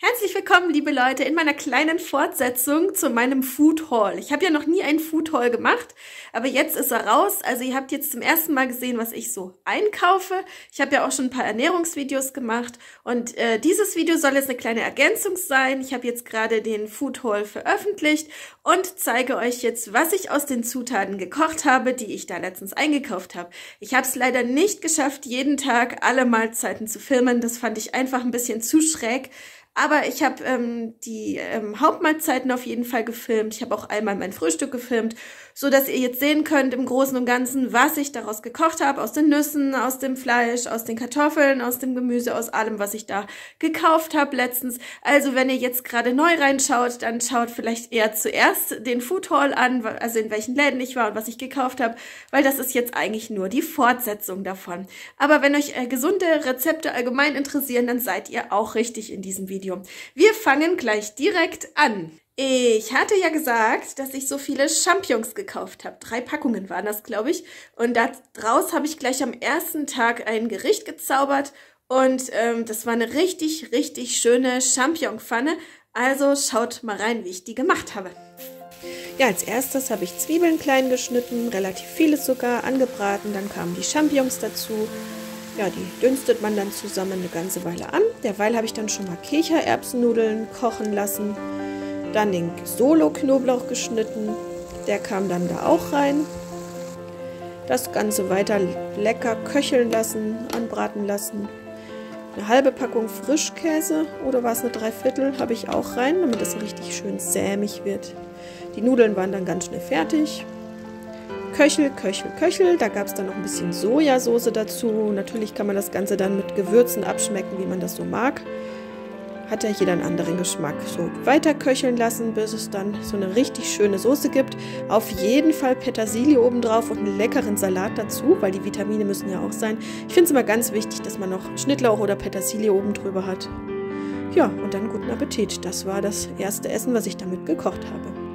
Herzlich willkommen, liebe Leute, in meiner kleinen Fortsetzung zu meinem Food Haul. Ich habe ja noch nie einen Food Haul gemacht, aber jetzt ist er raus. Also ihr habt jetzt zum ersten Mal gesehen, was ich so einkaufe. Ich habe ja auch schon ein paar Ernährungsvideos gemacht und äh, dieses Video soll jetzt eine kleine Ergänzung sein. Ich habe jetzt gerade den Food Haul veröffentlicht und zeige euch jetzt, was ich aus den Zutaten gekocht habe, die ich da letztens eingekauft habe. Ich habe es leider nicht geschafft, jeden Tag alle Mahlzeiten zu filmen. Das fand ich einfach ein bisschen zu schräg. Aber ich habe ähm, die ähm, Hauptmahlzeiten auf jeden Fall gefilmt. Ich habe auch einmal mein Frühstück gefilmt, so dass ihr jetzt sehen könnt im Großen und Ganzen, was ich daraus gekocht habe, aus den Nüssen, aus dem Fleisch, aus den Kartoffeln, aus dem Gemüse, aus allem, was ich da gekauft habe letztens. Also wenn ihr jetzt gerade neu reinschaut, dann schaut vielleicht eher zuerst den Food Hall an, also in welchen Läden ich war und was ich gekauft habe, weil das ist jetzt eigentlich nur die Fortsetzung davon. Aber wenn euch äh, gesunde Rezepte allgemein interessieren, dann seid ihr auch richtig in diesem Video. Video. Wir fangen gleich direkt an. Ich hatte ja gesagt, dass ich so viele Champignons gekauft habe. Drei Packungen waren das, glaube ich. Und daraus habe ich gleich am ersten Tag ein Gericht gezaubert. Und ähm, das war eine richtig, richtig schöne Champignonpfanne. Also schaut mal rein, wie ich die gemacht habe. Ja, als erstes habe ich Zwiebeln klein geschnitten, relativ vieles sogar, angebraten. Dann kamen die Champignons dazu. Ja, die dünstet man dann zusammen eine ganze Weile an. Derweil habe ich dann schon mal Kichererbsennudeln kochen lassen. Dann den Solo-Knoblauch geschnitten. Der kam dann da auch rein. Das Ganze weiter lecker köcheln lassen, anbraten lassen. Eine halbe Packung Frischkäse oder war es eine Dreiviertel, habe ich auch rein, damit es richtig schön sämig wird. Die Nudeln waren dann ganz schnell fertig. Köchel, Köchel, Köchel. Da gab es dann noch ein bisschen Sojasauce dazu. Natürlich kann man das Ganze dann mit Gewürzen abschmecken, wie man das so mag. Hat ja jeder einen anderen Geschmack. So weiter köcheln lassen, bis es dann so eine richtig schöne Soße gibt. Auf jeden Fall Petersilie obendrauf und einen leckeren Salat dazu, weil die Vitamine müssen ja auch sein. Ich finde es immer ganz wichtig, dass man noch Schnittlauch oder Petersilie oben drüber hat. Ja, und dann guten Appetit. Das war das erste Essen, was ich damit gekocht habe.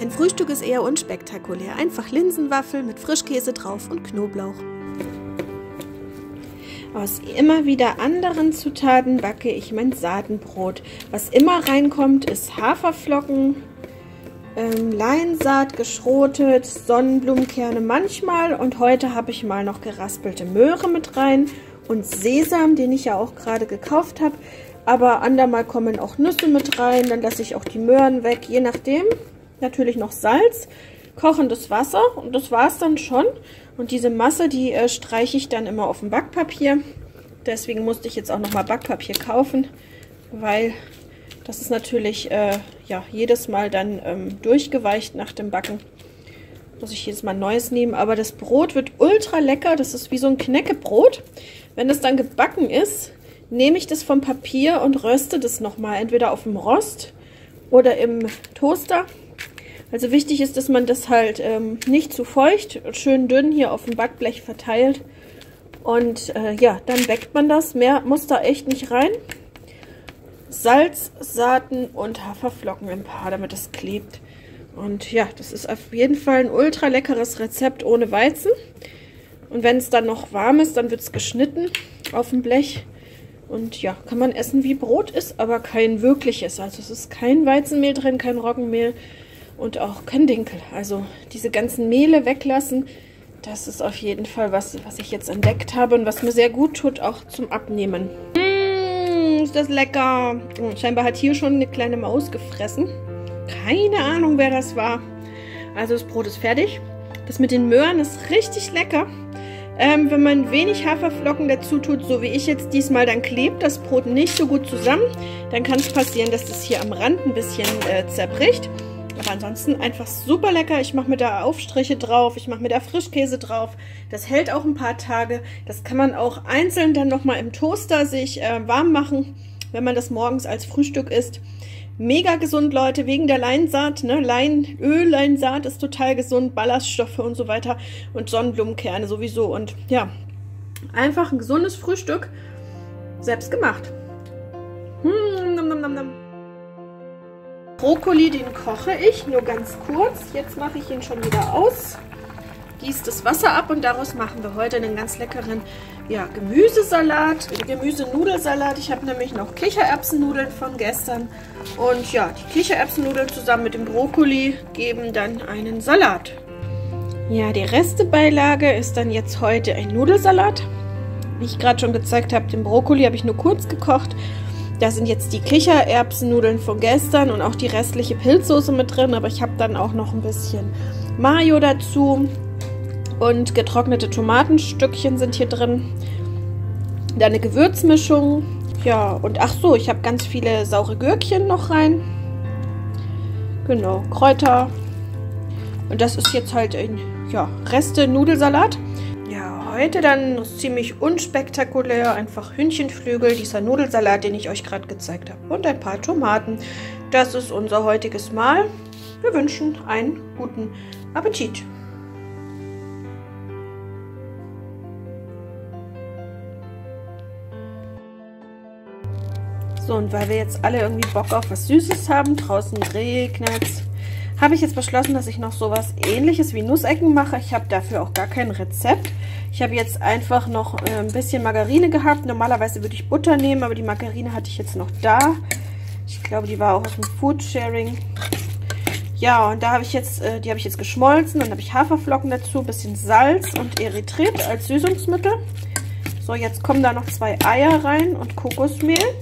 Ein Frühstück ist eher unspektakulär. Einfach Linsenwaffel mit Frischkäse drauf und Knoblauch. Aus immer wieder anderen Zutaten backe ich mein Saatenbrot. Was immer reinkommt, ist Haferflocken, ähm, Leinsaat geschrotet, Sonnenblumenkerne manchmal und heute habe ich mal noch geraspelte Möhre mit rein und Sesam, den ich ja auch gerade gekauft habe. Aber andermal kommen auch Nüsse mit rein, dann lasse ich auch die Möhren weg, je nachdem natürlich noch Salz, kochendes Wasser und das war es dann schon. Und diese Masse, die äh, streiche ich dann immer auf dem Backpapier. Deswegen musste ich jetzt auch nochmal Backpapier kaufen, weil das ist natürlich äh, ja, jedes Mal dann ähm, durchgeweicht nach dem Backen. Muss ich jedes Mal neues nehmen. Aber das Brot wird ultra lecker. Das ist wie so ein Knäckebrot. Wenn das dann gebacken ist, nehme ich das vom Papier und röste das nochmal. Entweder auf dem Rost oder im Toaster. Also wichtig ist, dass man das halt ähm, nicht zu feucht, schön dünn hier auf dem Backblech verteilt. Und äh, ja, dann backt man das. Mehr muss da echt nicht rein. Salz, Saaten und Haferflocken ein paar, damit das klebt. Und ja, das ist auf jeden Fall ein ultra leckeres Rezept ohne Weizen. Und wenn es dann noch warm ist, dann wird es geschnitten auf dem Blech. Und ja, kann man essen wie Brot ist, aber kein wirkliches. Also es ist kein Weizenmehl drin, kein Roggenmehl und auch kein Dinkel. Also diese ganzen Mehle weglassen, das ist auf jeden Fall was, was ich jetzt entdeckt habe und was mir sehr gut tut, auch zum Abnehmen. Mmh, ist das lecker. Oh, scheinbar hat hier schon eine kleine Maus gefressen. Keine Ahnung, wer das war. Also das Brot ist fertig. Das mit den Möhren ist richtig lecker. Ähm, wenn man wenig Haferflocken dazu tut, so wie ich jetzt diesmal, dann klebt das Brot nicht so gut zusammen. Dann kann es passieren, dass das hier am Rand ein bisschen äh, zerbricht. Aber ansonsten einfach super lecker. Ich mache mir da Aufstriche drauf, ich mache mir da Frischkäse drauf. Das hält auch ein paar Tage. Das kann man auch einzeln dann nochmal im Toaster sich äh, warm machen, wenn man das morgens als Frühstück isst. Mega gesund, Leute, wegen der Leinsaat. Ne? Leinöl, Leinsaat ist total gesund, Ballaststoffe und so weiter und Sonnenblumenkerne sowieso. Und ja, einfach ein gesundes Frühstück, selbst gemacht. Hm, nom, nom, nom, nom. Brokkoli, den koche ich nur ganz kurz. Jetzt mache ich ihn schon wieder aus. gieße das Wasser ab und daraus machen wir heute einen ganz leckeren ja, Gemüsesalat, Gemüsenudelsalat. Ich habe nämlich noch Kichererbsennudeln von gestern. Und ja, die Kichererbsennudeln zusammen mit dem Brokkoli geben dann einen Salat. Ja, die Restebeilage ist dann jetzt heute ein Nudelsalat. Wie ich gerade schon gezeigt habe, den Brokkoli habe ich nur kurz gekocht. Da sind jetzt die Kichererbsennudeln von gestern und auch die restliche Pilzsoße mit drin. Aber ich habe dann auch noch ein bisschen Mayo dazu und getrocknete Tomatenstückchen sind hier drin. Dann eine Gewürzmischung. Ja, und ach so, ich habe ganz viele saure Gürkchen noch rein. Genau, Kräuter. Und das ist jetzt halt ein ja, Reste-Nudelsalat. Ja, heute dann ziemlich unspektakulär. Einfach Hühnchenflügel, dieser Nudelsalat, den ich euch gerade gezeigt habe. Und ein paar Tomaten. Das ist unser heutiges Mahl. Wir wünschen einen guten Appetit. So, und weil wir jetzt alle irgendwie Bock auf was Süßes haben, draußen regnet habe ich jetzt beschlossen, dass ich noch sowas ähnliches wie Nussecken mache. Ich habe dafür auch gar kein Rezept. Ich habe jetzt einfach noch äh, ein bisschen Margarine gehabt. Normalerweise würde ich Butter nehmen, aber die Margarine hatte ich jetzt noch da. Ich glaube, die war auch aus dem Foodsharing. Ja, und da habe ich jetzt, äh, die habe ich jetzt geschmolzen. Dann habe ich Haferflocken dazu, bisschen Salz und Erythrit als Süßungsmittel. So, jetzt kommen da noch zwei Eier rein und Kokosmehl.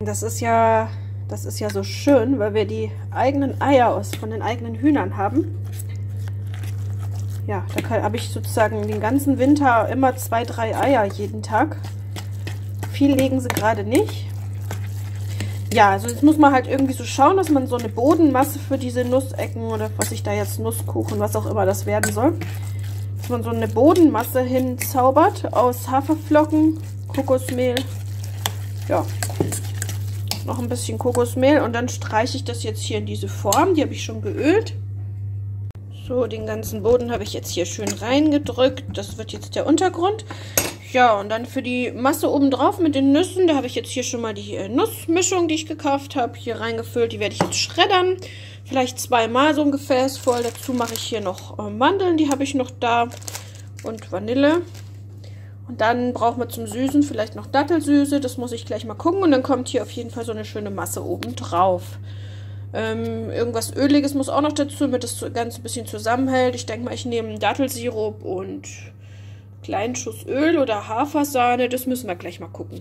Das ist ja, das ist ja so schön, weil wir die eigenen Eier aus von den eigenen Hühnern haben. Ja, da habe ich sozusagen den ganzen Winter immer zwei, drei Eier jeden Tag. Viel legen sie gerade nicht. Ja, also jetzt muss man halt irgendwie so schauen, dass man so eine Bodenmasse für diese Nussecken oder was ich da jetzt Nusskuchen, was auch immer das werden soll, dass man so eine Bodenmasse hinzaubert aus Haferflocken, Kokosmehl, ja, noch ein bisschen Kokosmehl und dann streiche ich das jetzt hier in diese Form. Die habe ich schon geölt. So, den ganzen Boden habe ich jetzt hier schön reingedrückt. Das wird jetzt der Untergrund. Ja, und dann für die Masse oben drauf mit den Nüssen, da habe ich jetzt hier schon mal die äh, Nussmischung, die ich gekauft habe, hier reingefüllt. Die werde ich jetzt schreddern. Vielleicht zweimal so ein Gefäß voll. Dazu mache ich hier noch äh, Mandeln, die habe ich noch da. Und Vanille. Und dann brauchen wir zum Süßen vielleicht noch Dattelsüße. Das muss ich gleich mal gucken. Und dann kommt hier auf jeden Fall so eine schöne Masse oben drauf. Ähm, irgendwas Öliges muss auch noch dazu, damit das Ganze ein bisschen zusammenhält. Ich denke mal, ich nehme Dattelsirup und einen kleinen Schuss Öl oder Hafersahne. Das müssen wir gleich mal gucken.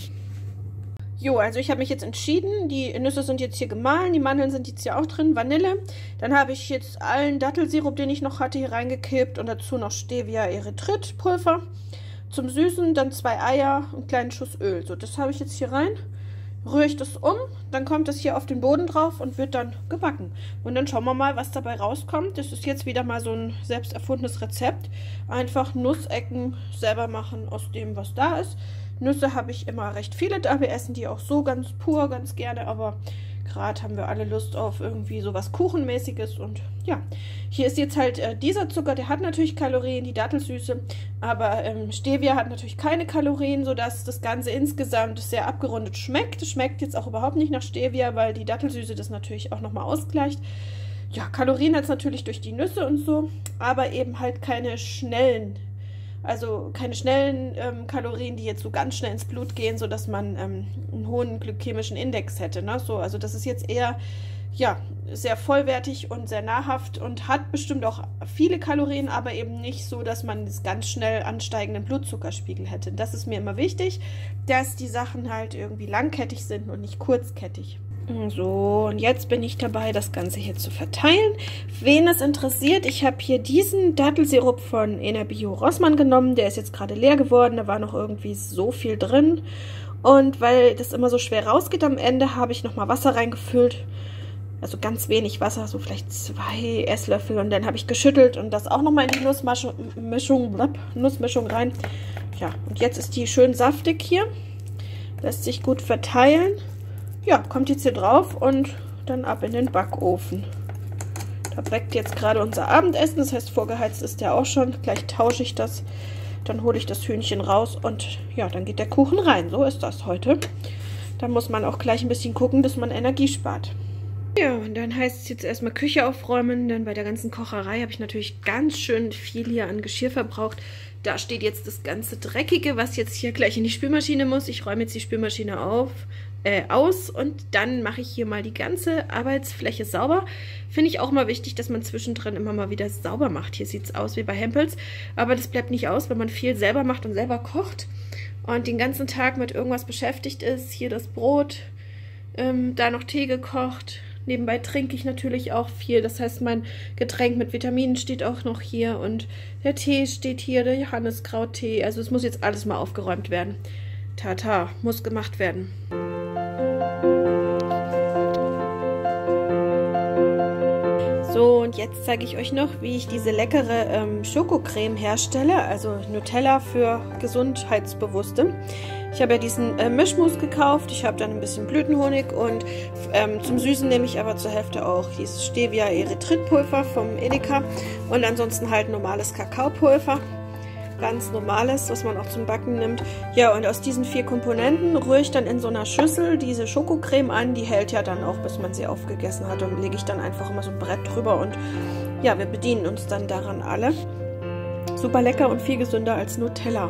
Jo, also ich habe mich jetzt entschieden. Die Nüsse sind jetzt hier gemahlen, die Mandeln sind jetzt hier auch drin, Vanille. Dann habe ich jetzt allen Dattelsirup, den ich noch hatte, hier reingekippt und dazu noch Stevia Erythrit Pulver. Zum Süßen dann zwei Eier und einen kleinen Schuss Öl. So, das habe ich jetzt hier rein. Rühre ich das um, dann kommt das hier auf den Boden drauf und wird dann gebacken. Und dann schauen wir mal, was dabei rauskommt. Das ist jetzt wieder mal so ein selbst erfundenes Rezept. Einfach Nussecken selber machen aus dem, was da ist. Nüsse habe ich immer recht viele da. Wir essen die auch so ganz pur, ganz gerne, aber Gerade haben wir alle Lust auf irgendwie sowas Kuchenmäßiges und ja, hier ist jetzt halt äh, dieser Zucker, der hat natürlich Kalorien, die Dattelsüße, aber ähm, Stevia hat natürlich keine Kalorien, sodass das Ganze insgesamt sehr abgerundet schmeckt. Schmeckt jetzt auch überhaupt nicht nach Stevia, weil die Dattelsüße das natürlich auch nochmal ausgleicht. Ja, Kalorien hat es natürlich durch die Nüsse und so, aber eben halt keine schnellen also keine schnellen ähm, Kalorien, die jetzt so ganz schnell ins Blut gehen, sodass man ähm, einen hohen glykämischen Index hätte. Ne? So, also das ist jetzt eher ja, sehr vollwertig und sehr nahrhaft und hat bestimmt auch viele Kalorien, aber eben nicht so, dass man das ganz schnell ansteigenden Blutzuckerspiegel hätte. Das ist mir immer wichtig, dass die Sachen halt irgendwie langkettig sind und nicht kurzkettig. So, und jetzt bin ich dabei, das Ganze hier zu verteilen. Wen es interessiert, ich habe hier diesen Dattelsirup von Enerbio Rossmann genommen. Der ist jetzt gerade leer geworden, da war noch irgendwie so viel drin. Und weil das immer so schwer rausgeht am Ende, habe ich nochmal Wasser reingefüllt. Also ganz wenig Wasser, so vielleicht zwei Esslöffel. Und dann habe ich geschüttelt und das auch nochmal in die Nussmischung, Nussmischung rein. Ja, und jetzt ist die schön saftig hier. Lässt sich gut verteilen ja, kommt jetzt hier drauf und dann ab in den Backofen. Da backt jetzt gerade unser Abendessen, das heißt vorgeheizt ist der auch schon. Gleich tausche ich das, dann hole ich das Hühnchen raus und ja, dann geht der Kuchen rein. So ist das heute. Da muss man auch gleich ein bisschen gucken, dass man Energie spart. Ja, und dann heißt es jetzt erstmal Küche aufräumen. Dann bei der ganzen Kocherei habe ich natürlich ganz schön viel hier an Geschirr verbraucht. Da steht jetzt das ganze Dreckige, was jetzt hier gleich in die Spülmaschine muss. Ich räume jetzt die Spülmaschine auf, äh, aus und dann mache ich hier mal die ganze Arbeitsfläche sauber. Finde ich auch mal wichtig, dass man zwischendrin immer mal wieder sauber macht. Hier sieht es aus wie bei Hempels, aber das bleibt nicht aus, wenn man viel selber macht und selber kocht und den ganzen Tag mit irgendwas beschäftigt ist. Hier das Brot, ähm, da noch Tee gekocht, Nebenbei trinke ich natürlich auch viel. Das heißt, mein Getränk mit Vitaminen steht auch noch hier und der Tee steht hier, der Johanniskrauttee. Also es muss jetzt alles mal aufgeräumt werden. Tata, muss gemacht werden. Und jetzt zeige ich euch noch, wie ich diese leckere ähm, Schokocreme herstelle, also Nutella für Gesundheitsbewusste. Ich habe ja diesen äh, Mischmus gekauft. Ich habe dann ein bisschen Blütenhonig und ähm, zum Süßen nehme ich aber zur Hälfte auch dieses Stevia Erythritpulver vom Edeka und ansonsten halt normales Kakaopulver. Ganz normales, was man auch zum Backen nimmt. Ja, und aus diesen vier Komponenten rühre ich dann in so einer Schüssel diese Schokocreme an. Die hält ja dann auch, bis man sie aufgegessen hat. Und lege ich dann einfach immer so ein Brett drüber und ja, wir bedienen uns dann daran alle. Super lecker und viel gesünder als Nutella.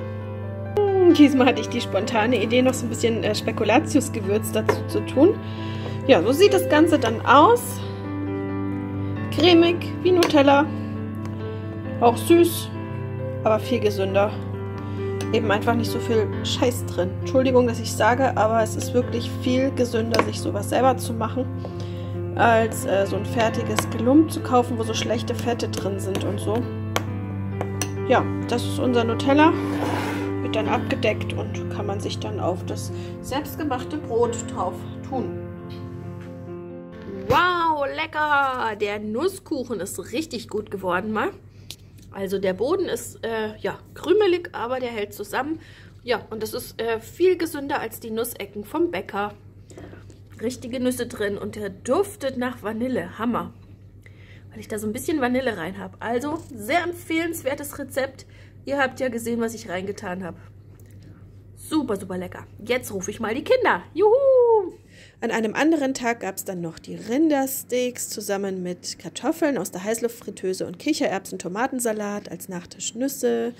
Diesmal hatte ich die spontane Idee, noch so ein bisschen äh, Spekulatiusgewürz dazu zu tun. Ja, so sieht das Ganze dann aus. Cremig wie Nutella. Auch süß, aber viel gesünder. Eben einfach nicht so viel Scheiß drin. Entschuldigung, dass ich sage, aber es ist wirklich viel gesünder, sich sowas selber zu machen, als äh, so ein fertiges Gelump zu kaufen, wo so schlechte Fette drin sind und so. Ja, das ist unser Nutella wird dann abgedeckt und kann man sich dann auf das selbstgemachte Brot drauf tun. Wow, lecker! Der Nusskuchen ist richtig gut geworden mal. Also der Boden ist äh, ja krümelig, aber der hält zusammen. Ja, und das ist äh, viel gesünder als die Nussecken vom Bäcker. Richtige Nüsse drin und der duftet nach Vanille. Hammer. Weil ich da so ein bisschen Vanille rein habe. Also sehr empfehlenswertes Rezept. Ihr habt ja gesehen, was ich reingetan habe. Super, super lecker. Jetzt rufe ich mal die Kinder. Juhu! An einem anderen Tag gab es dann noch die Rindersteaks zusammen mit Kartoffeln aus der Heißluftfritteuse und Kichererbsen, Tomatensalat, als Nachtisch Nüsse.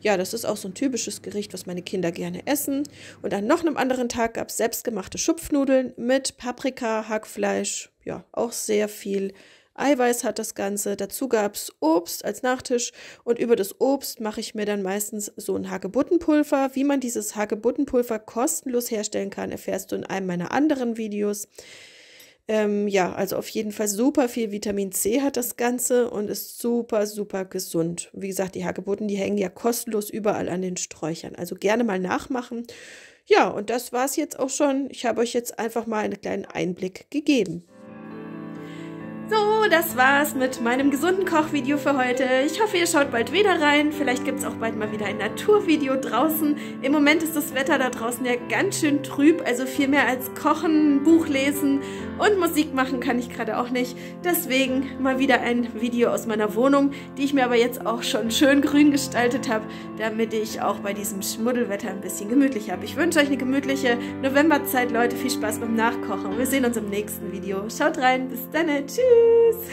Ja, das ist auch so ein typisches Gericht, was meine Kinder gerne essen. Und an noch einem anderen Tag gab es selbstgemachte Schupfnudeln mit Paprika, Hackfleisch, ja, auch sehr viel Eiweiß hat das Ganze. Dazu gab es Obst als Nachtisch und über das Obst mache ich mir dann meistens so ein Hagebuttenpulver. Wie man dieses Hagebuttenpulver kostenlos herstellen kann, erfährst du in einem meiner anderen Videos. Ähm, ja, also auf jeden Fall super viel Vitamin C hat das Ganze und ist super, super gesund. Wie gesagt, die Hagebutten, die hängen ja kostenlos überall an den Sträuchern. Also gerne mal nachmachen. Ja, und das war es jetzt auch schon. Ich habe euch jetzt einfach mal einen kleinen Einblick gegeben. So, das war's mit meinem gesunden Kochvideo für heute. Ich hoffe, ihr schaut bald wieder rein. Vielleicht gibt es auch bald mal wieder ein Naturvideo draußen. Im Moment ist das Wetter da draußen ja ganz schön trüb, also viel mehr als kochen, Buch lesen und Musik machen kann ich gerade auch nicht. Deswegen mal wieder ein Video aus meiner Wohnung, die ich mir aber jetzt auch schon schön grün gestaltet habe, damit ich auch bei diesem Schmuddelwetter ein bisschen gemütlich habe. Ich wünsche euch eine gemütliche Novemberzeit, Leute. Viel Spaß beim Nachkochen. Wir sehen uns im nächsten Video. Schaut rein. Bis dann. Tschüss.